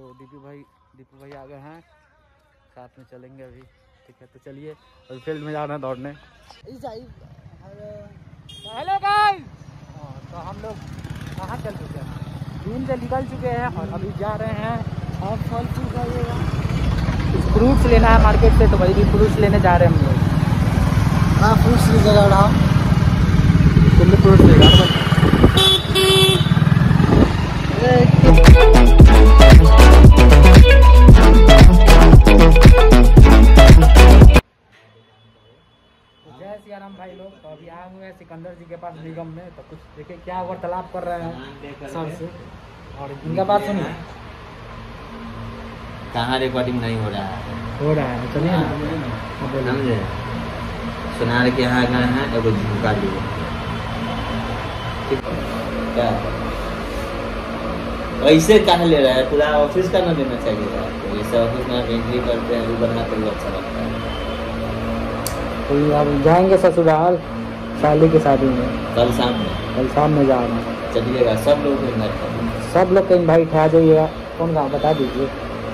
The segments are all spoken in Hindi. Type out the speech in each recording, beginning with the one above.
तो दीपू भाई दीपू भाई आ गए हैं। साथ में चलेंगे अभी। ठीक है तो चलिए अभी फ़ील्ड में जा रहे हैं दौड़ने। Hello guys! तो हम लोग कहाँ चल चुके हैं? दिन से निकल चुके हैं और अभी जा रहे हैं और फल फूल खाइएगा फ्रूट्स लेना है मार्केट से तो वही भी फ्रूट्स लेने जा रहे हैं हम लोग। हाँ फ्रूट्स की जगह रहा तुम भी फ्रूट्स लेगा सिकंदर जी के पास निगम में तो कुछ देखिए क्या वार्तालाप कर रहे हैं सर से? और इनका बात सुनिए। कहाँ रिकॉर्डिंग नहीं हो रहा है? हो रहा है चलिए ना। हाँ, समझे? सुनार के यहाँ गए हैं एगो झुमका लिए। क्या ऐसे कहाँ ले रहा है? पूरा ऑफ़िस का ना देना चाहिए आपको जैसे ऑफ़िस में एंट्री करते हैं वो बनना तो अच्छा लगता है। तो जाएँगे ससुराल। साली की शादी में कल शाम में? कल शाम में जा रहे हैं। चलिएगा सब लोग इन्वाइट सब लोग का इन्वाइट आ जाइएगा। कौन गाँव बता दीजिए।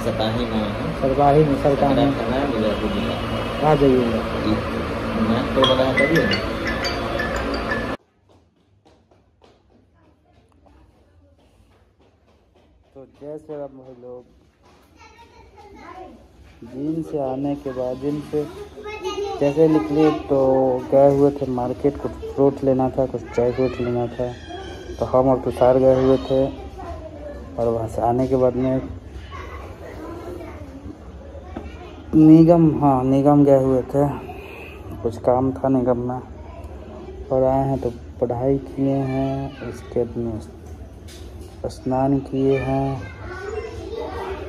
सताही गाँव है। सरवाही में सरकार मिर्जापुर आ जाइएगा मैं तो बता करिए तो जैसे अब हम लोग जिन से आने के बाद जिन से जैसे निकले तो गए हुए थे मार्केट, कुछ फ्रूट लेना था, कुछ ड्राई फ्रूट लेना था। तो हम और तुषार गए हुए थे और वहाँ से आने के बाद में निगम हाँ निगम गए हुए थे। कुछ काम था निगम में। और आए हैं तो पढ़ाई किए हैं, उसके में स्नान किए हैं।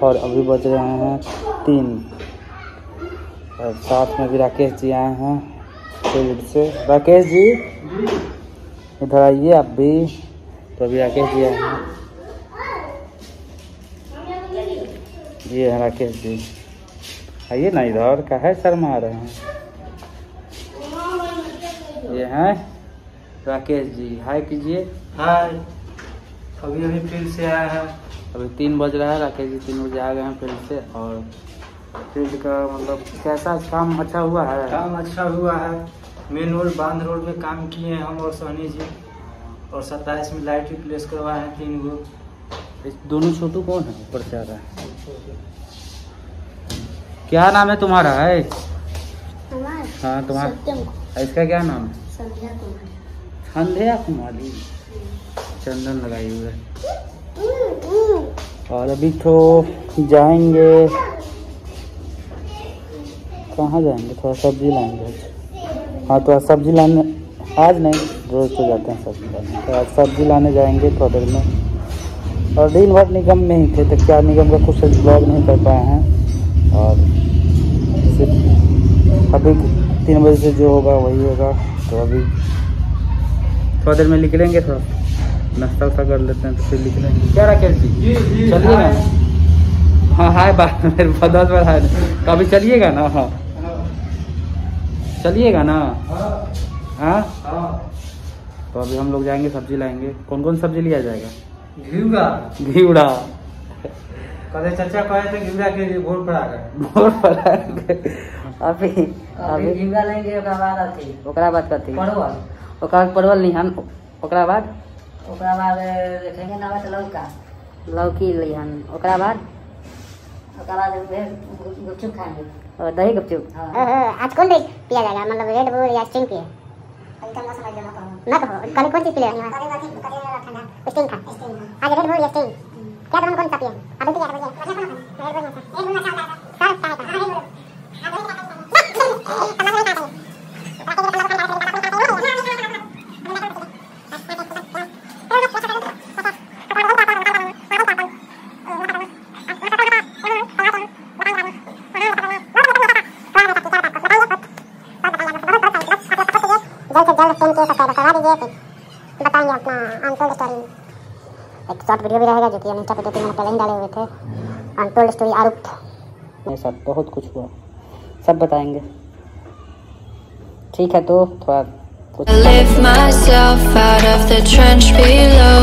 और अभी बज रहे हैं तीन। और साथ में भी राकेश जी आए हैं फ़ील्ड से। राकेश जी इधर आइए आप भी। तो अभी राकेश जी आए हैं। ये है राकेश जी। आइए ना इधर का है शर्मा रहे हैं? ये हैं राकेश जी। हाय कीजिए। हाय। अभी अभी फ़ील्ड से आया है। अभी तीन बज रहा है राकेश जी तीन बजे आ गए हैं फ़ील्ड से। और फ़ील्ड का मतलब कैसा काम अच्छा हुआ है? काम अच्छा हुआ है। मेन रोड बाँध रोड में काम किए हैं हम और सोनी जी। और सत्ताईस में लाइट रिप्लेस करवाए हैं तीन गो दोनों छोटू कौन है? ऊपर से आ रहा है। क्या नाम है तुम्हारा? है? हाँ तुम्हारा इसका क्या नाम है? संध्या कुमारी। चंदन लगाई हुई है। और अभी तो जाएँगे। कहाँ जाएँगे? थोड़ा सब्ज़ी लाएँगे आज। हाँ तो आज सब्ज़ी लाने आज नहीं रोज तो जाते हैं सब्ज़ी लाने। तो आज सब्ज़ी लाने जाएँगे थोड़ा देर में। और दिन भर निगम में ही थे तो क्या निगम का कुछ ब्लॉग नहीं कर पाए हैं? और सिर्फ़ अभी तीन बजे से जो होगा वही होगा। तो अभी थोड़ा देर में निकलेंगे थोड़ा। नाश्ता वास्ता कर लेते हैं तो फिर निकलेंगे। क्या राकेश जी? चलिए ना हाँ हाय बात मेरे दस बार हाय कभी चलिएगा ना? हाँ। चलिएगा ना? हाँ। तो अभी हम लोग जाएँगे सब्ज़ी लाएँगे। कौन कौन सब्ज़ी लिया जाएगा? घिउगा घिवड़ा कदे चाचा कहे थे घिउरा के लिए भोर पड़ा गए भोर पर आएँगे। अभी अभी झिंगा लेंगे ओकरा बाद अथी। ओकरा बाद कथी? परवल। ओकरा बाद परवल निहन ओकरा बाद? ओकरा बाद देखेंगे ना तो लौका। लौकी लिहन ओकरा बाद? ओकरा बाद उहे गु- गुपचुप खाएँगे। और दही गुपचुप हाँ आज कौन दही पिया जाएगा? मतलब रेड बुल या स्टिंग पिए? मत हो कल कौन चीज़ पी स्टिंग का आज रेड बुल या स्टिंग क्या तुम कौन सा पिए? अभी तो Red Bull Red Bull ten के सब्सक्राइबर करवा दीजिए फिर बताएँगे अपना अनटोल्ड स्टोरी एक शॉर्ट वीडियो भी रहेगा जो कि इंस्टा पे दो तीन महीने पहले ही डाले हुए थे। अनटोल्ड स्टोरी आरूप। ये सब बहुत कुछ हुआ। सब बताएँगे। ठीक है तो थोड़ा कुछ lift myself out of the trench below.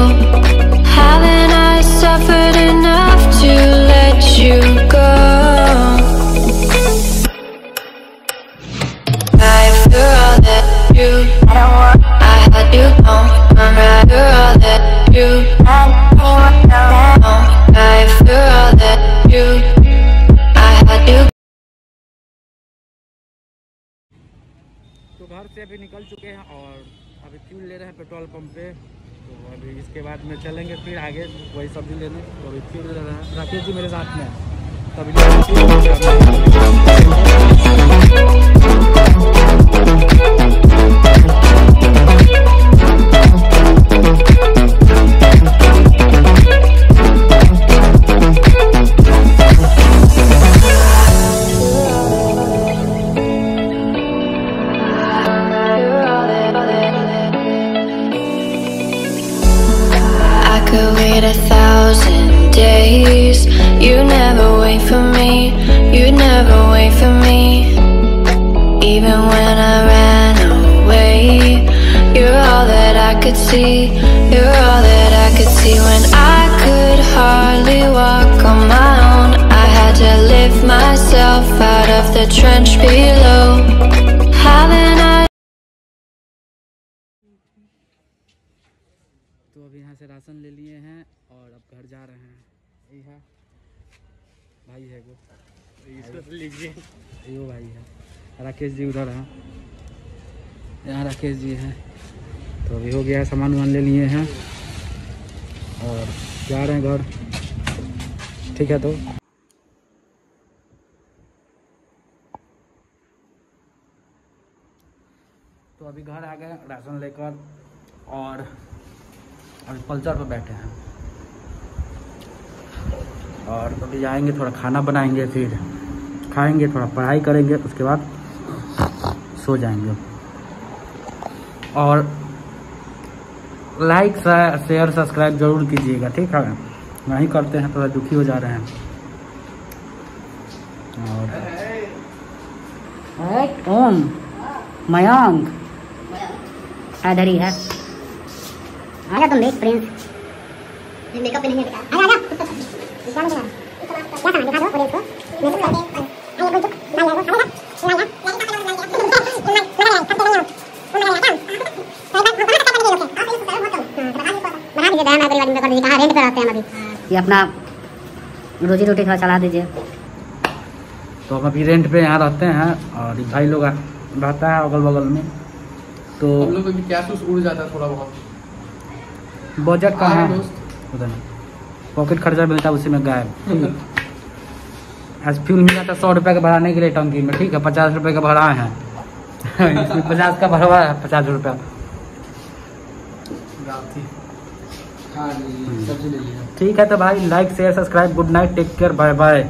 Haven't I suffered enough to let you. you. तो घर से अभी निकल चुके हैं और अभी फ्यूल ले रहे हैं पेट्रोल पंप पे। तो अभी इसके बाद में चलेंगे फिर आगे वही सब्ज़ी लेने। तो अभी फ्यूल ले रहे हैं। राकेश जी मेरे साथ में तभी could wait a thousand days. You never wait for me. You never wait for me. Even when I ran away, you're all that I could see. You're all that I could see when I could hardly walk on my own. I had to lift myself out of the trench below. यहाँ से राशन ले लिए हैं और अब घर जा रहे हैं। यही है। भाई है वो। इसको लीजिए। यो भाई है। राकेश जी उधर हैं। यहाँ राकेश जी हैं। तो अभी हो गया है सामान वामान ले लिए हैं और जा रहे हैं घर। ठीक है तो। तो अभी घर आ गए राशन लेकर और अभी पल्सर पर बैठे हैं। और अभी जाएँगे थोड़ा खाना बनाएँगे फिर। खाएँगे थोड़ा पढ़ाई करेंगे उसके बाद सो जाएँगे। और लाइक शेयर सब्सक्राइब ज़रूर कीजिएगा ठीक है? नहीं करते हैं थोड़ा दुखी हो जा रहे हैं। और ओम मयांक। इधर ही है। आजा तुम भी प्रिंस ये मेकअप पे नहीं है बेटा आजा आजा क्या सामान दिखा दो प्रिंस को मेकअप करके बोल चुप आजा हैं ये अपना रोजी रोटी थोड़ा चला दीजिए तो हम अभी रेंट पे यहाँ रहते हैं और भाई लोग रहता है अगल बगल में तो हम लोग की कैश उड़ जाता है थोड़ा बहुत बजट का हाँ? उधर पॉकेट खर्चा मिलता है उसी में गायब। आज फ्यूल मिला था सौ रुपये का भराने के लिए टंकी में ठीक है पचास रुपये का भरा है। पचास का भरवा है पचास रुपया। हाँ ठीक है तो भाई like share subscribe good night take care bye bye